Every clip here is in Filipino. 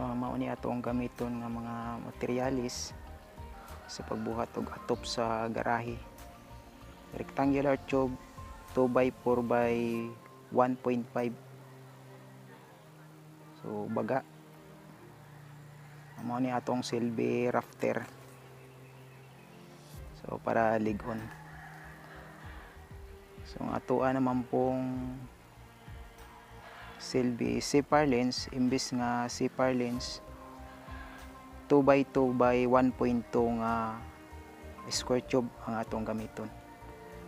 uh, mao ato ang gamiton nga mga materialis sa pagbuhat og atop sa garahe. Rectangular tube 2 by 4 by 1.5 so baga. Mao ni atong silbi rafter. So para ligon. So ang atoa naman pong silbi CPR lens imbis nga CPR lens 2 by 2 by 1.2 nga square tube ang atong gamiton.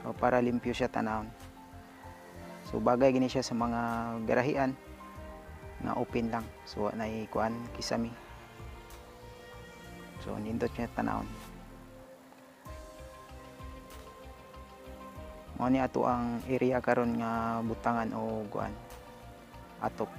O para limpyo siya tanawon so bagay gini siya sa mga garahian nga open lang. So na kuan kisami so nindot niya tanawon mao ni ato ang area karon nga butangan o kuan atop